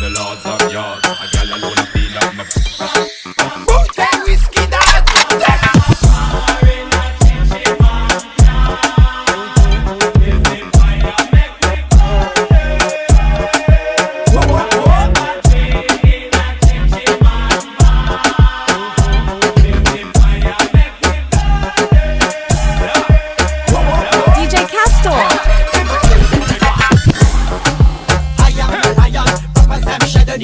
the lords of yards.